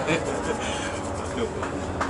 よかった。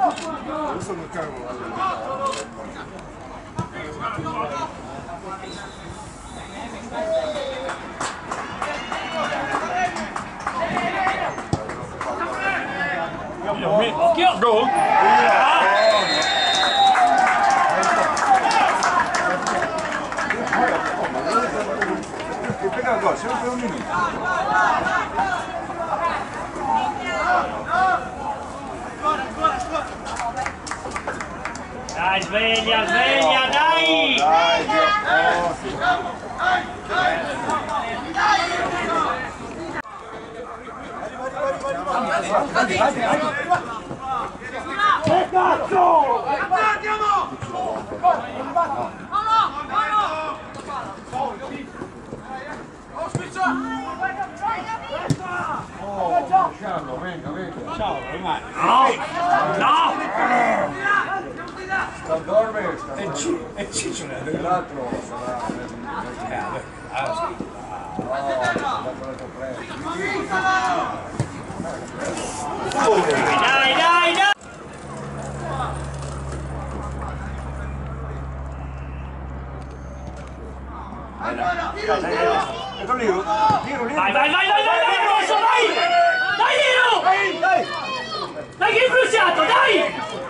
여기서 늦게 하고 영미 고! 끝난 거, 실패 형님. As velha, velhas, daí! Vai, vai, vai, vai, vai. sì, ce n'è l'altro sarà ah, sì. oh, dai dai dai Allora, tiro, tiro, tiro, tiro, tiro, tiro, vai, vai, vai, vai, vai, vai, rosso, vai, dai, Niro, dai, dai, dai, che è cruciato, dai,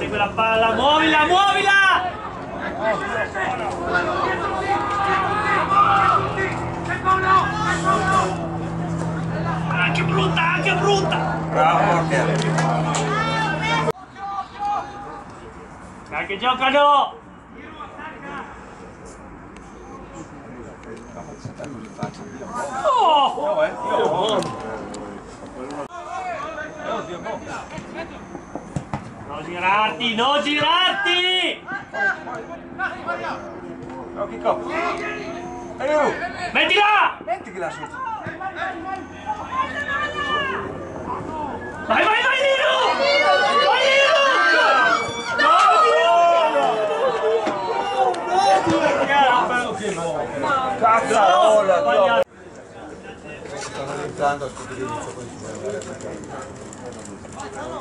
tengo la pala, móvila, móvila. ¡Ah, qué bruta, ah, qué bruta! Bravo, que Giocano! ¡Ah, Non girarti, non girarti! No, Kiko! Aiuto! Oh. Mettila! Mettila su! Vai, vai, vai, Lino! Vai, Lino! No! No! Cazzarola! Sto diventando a stupido 好了。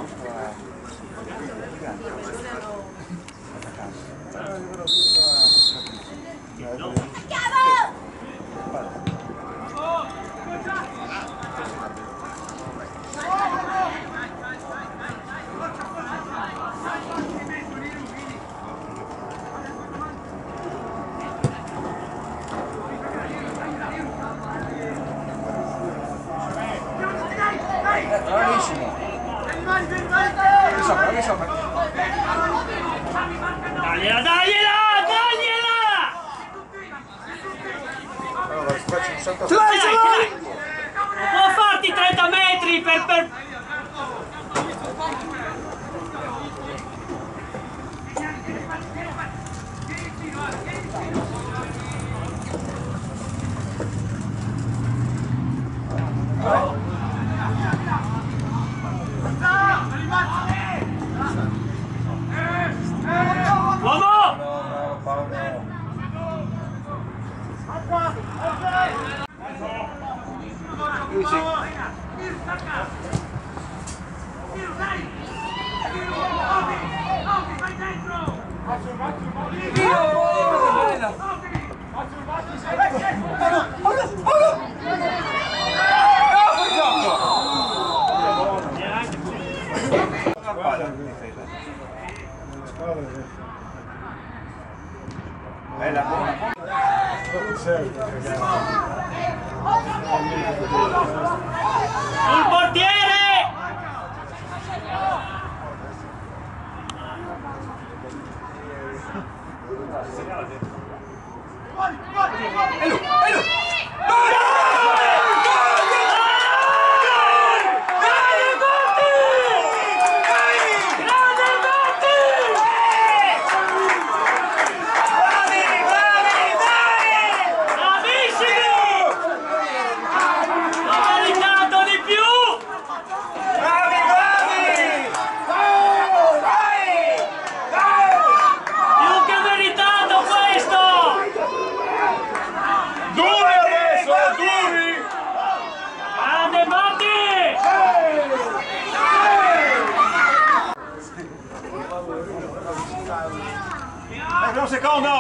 Ce l'hai, ce l'hai! Non può farti 30 metri per... per... Oh. Easy. Bella buona. Certo, ragazzi. ¡Un por 10! no.